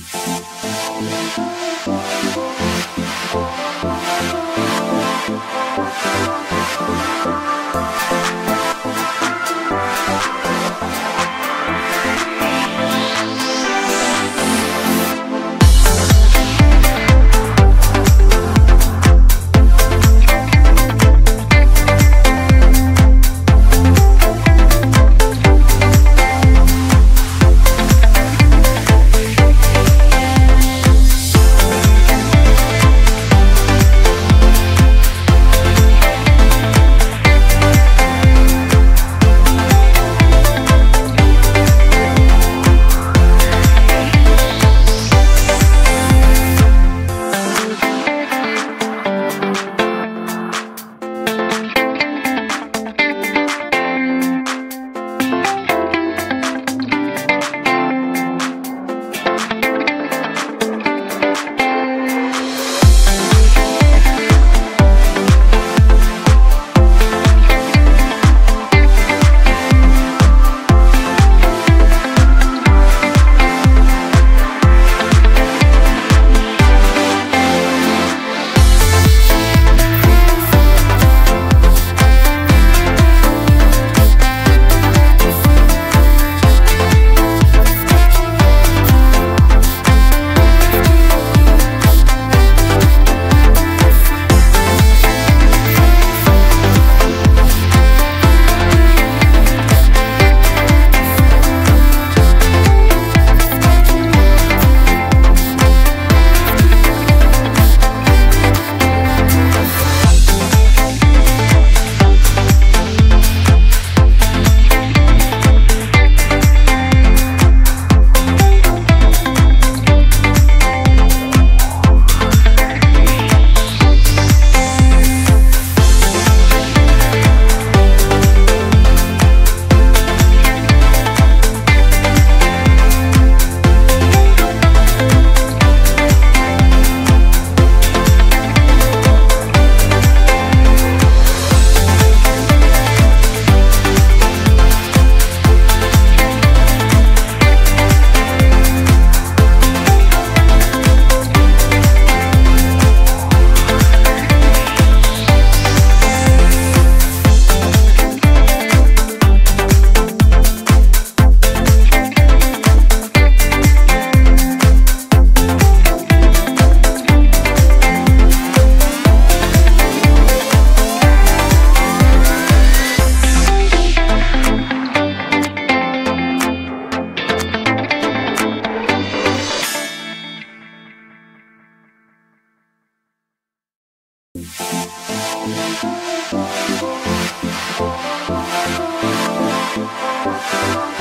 Müzik Thank you.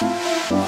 Música